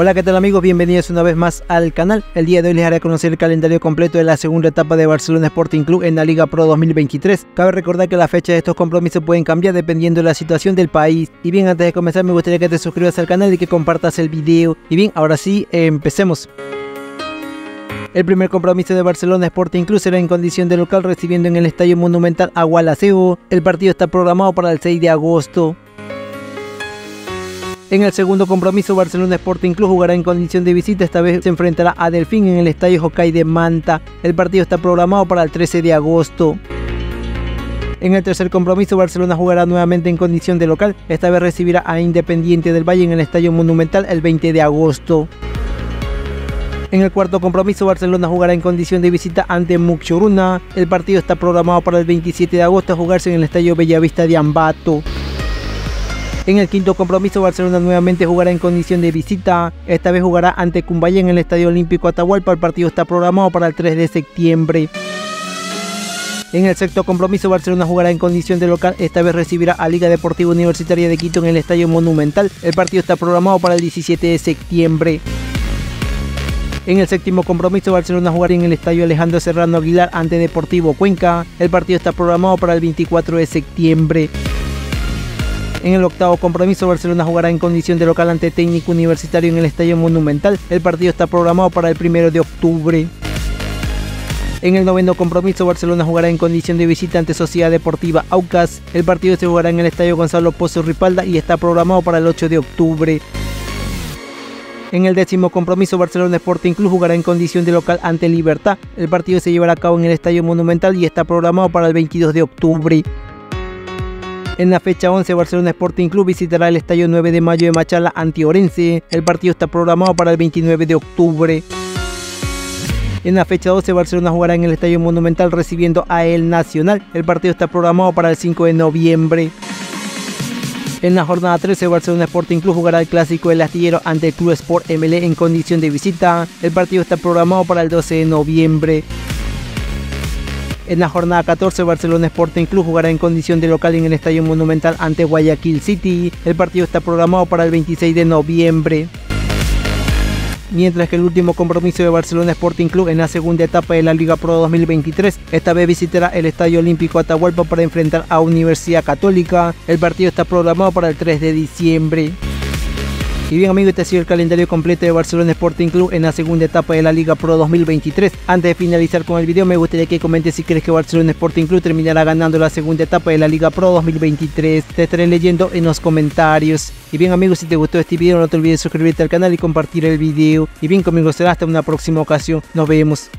Hola qué tal amigos, bienvenidos una vez más al canal. El día de hoy les haré conocer el calendario completo de la segunda etapa de Barcelona Sporting Club en la Liga Pro 2023. Cabe recordar que la fecha de estos compromisos pueden cambiar dependiendo de la situación del país. Y bien, antes de comenzar me gustaría que te suscribas al canal y que compartas el video. Y bien, ahora sí, empecemos. El primer compromiso de Barcelona Sporting Club será en condición de local recibiendo en el Estadio Monumental a Gualaceo. El partido está programado para el 6 de agosto. En el segundo compromiso, Barcelona Sporting Club jugará en condición de visita. Esta vez se enfrentará a Delfín en el estadio Hokkaido de Manta. El partido está programado para el 13 de agosto. En el tercer compromiso, Barcelona jugará nuevamente en condición de local. Esta vez recibirá a Independiente del Valle en el Estadio Monumental el 20 de agosto. En el cuarto compromiso, Barcelona jugará en condición de visita ante Muxuruna. El partido está programado para el 27 de agosto a jugarse en el Estadio Bellavista de Ambato. En el quinto compromiso, Barcelona nuevamente jugará en condición de visita. Esta vez jugará ante Cumbaya en el Estadio Olímpico Atahualpa. El partido está programado para el 3 de septiembre. En el sexto compromiso, Barcelona jugará en condición de local. Esta vez recibirá a Liga Deportiva Universitaria de Quito en el Estadio Monumental. El partido está programado para el 17 de septiembre. En el séptimo compromiso, Barcelona jugará en el Estadio Alejandro Serrano Aguilar ante Deportivo Cuenca. El partido está programado para el 24 de septiembre. En el octavo compromiso, Barcelona jugará en condición de local ante Técnico Universitario en el Estadio Monumental. El partido está programado para el primero de octubre. En el noveno compromiso, Barcelona jugará en condición de visita ante Sociedad Deportiva Aucas. El partido se jugará en el Estadio Gonzalo Pozo Ripalda y está programado para el 8 de octubre. En el décimo compromiso, Barcelona Sporting Club jugará en condición de local ante Libertad. El partido se llevará a cabo en el Estadio Monumental y está programado para el 22 de octubre. En la fecha 11, Barcelona Sporting Club visitará el Estadio 9 de Mayo de Machala ante Orense. El partido está programado para el 29 de octubre. En la fecha 12, Barcelona jugará en el Estadio Monumental recibiendo a El Nacional. El partido está programado para el 5 de noviembre. En la jornada 13, Barcelona Sporting Club jugará el clásico del astillero ante el Club Sport MLE en condición de visita. El partido está programado para el 12 de noviembre. En la jornada 14, Barcelona Sporting Club jugará en condición de local en el Estadio Monumental ante Guayaquil City. El partido está programado para el 26 de noviembre. Mientras que el último compromiso de Barcelona Sporting Club en la segunda etapa de la Liga Pro 2023, esta vez visitará el Estadio Olímpico Atahualpa para enfrentar a Universidad Católica. El partido está programado para el 3 de diciembre. Y bien amigos, este ha sido el calendario completo de Barcelona Sporting Club en la segunda etapa de la Liga Pro 2023. Antes de finalizar con el video, me gustaría que comentes si crees que Barcelona Sporting Club terminará ganando la segunda etapa de la Liga Pro 2023. Te estaré leyendo en los comentarios. Y bien amigos, si te gustó este video, no te olvides suscribirte al canal y compartir el video. Y bien conmigo será hasta una próxima ocasión. Nos vemos.